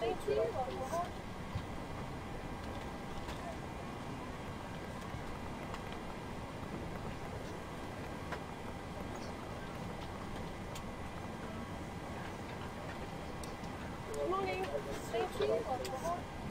safety or alcohol? Good morning. Safety or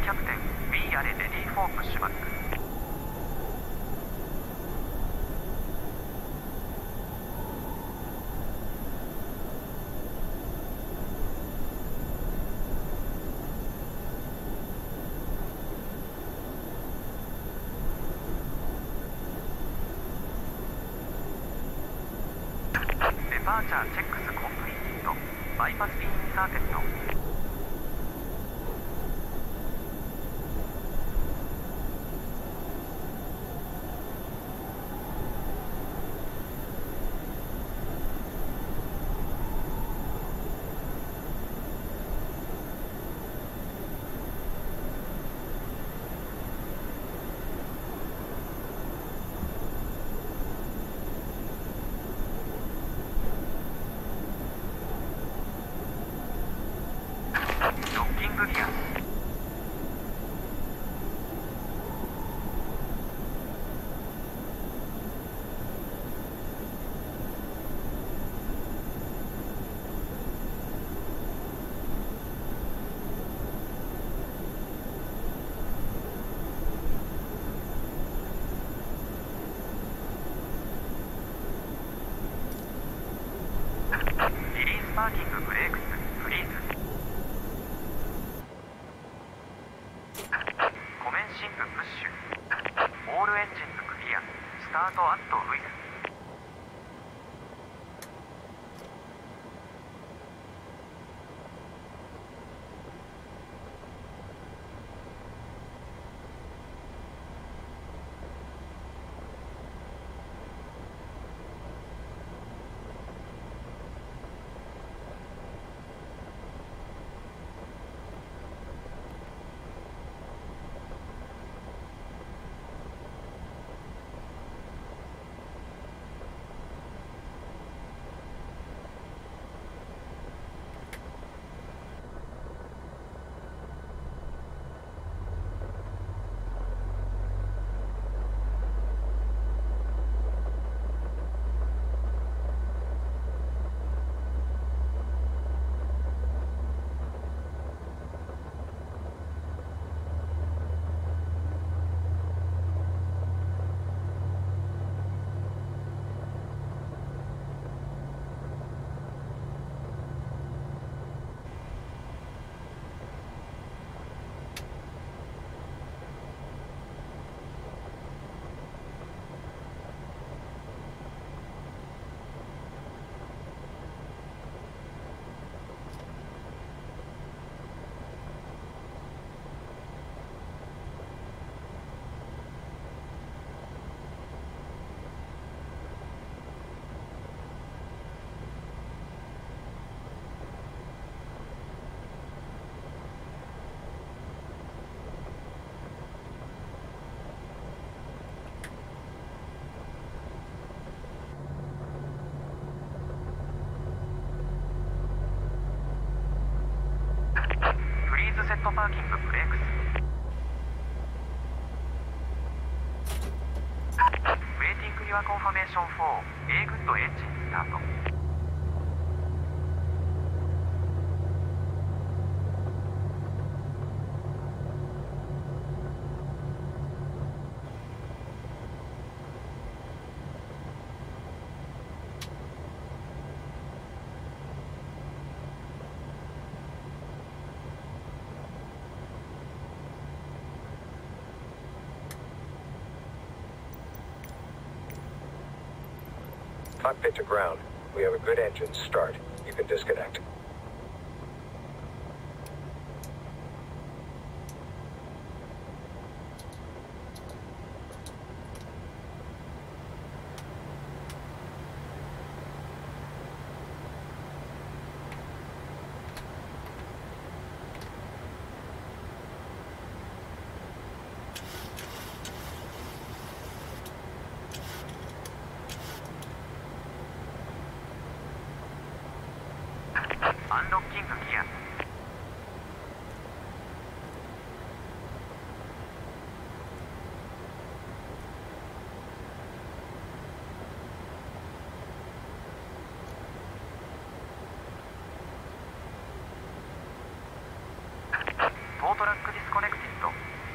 キャプテン B アレレディーフォークします。Cockpit to ground. We have a good engine start. You can disconnect.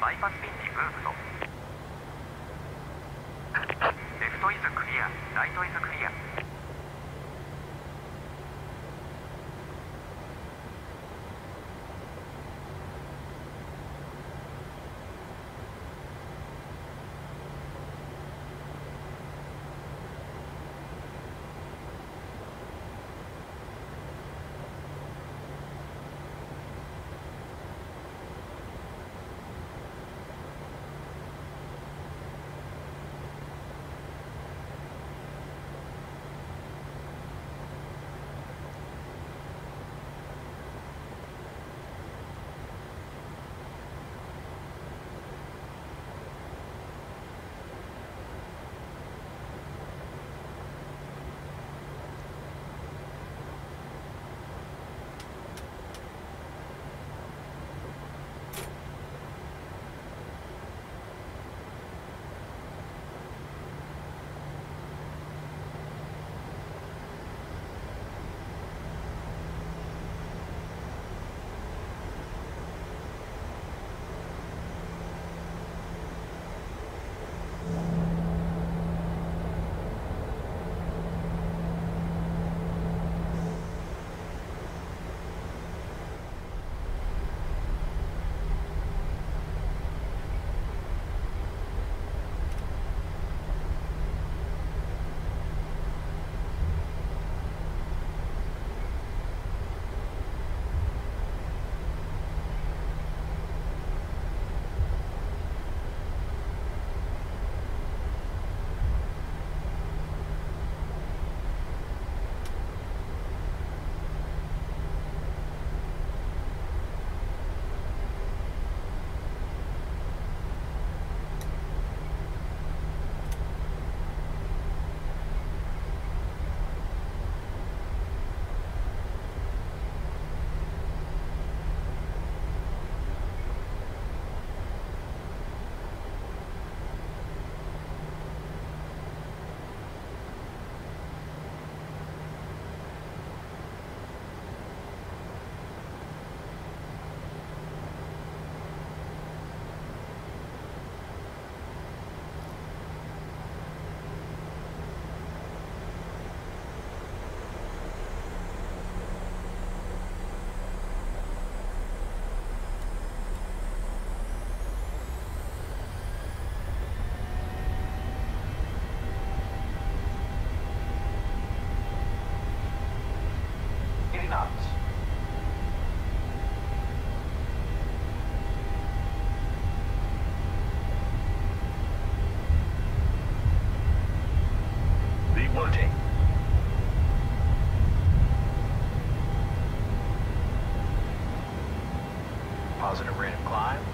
バイパスピンチムーブと。レフトイズクリアライトイズクリア。Positive rate of climb.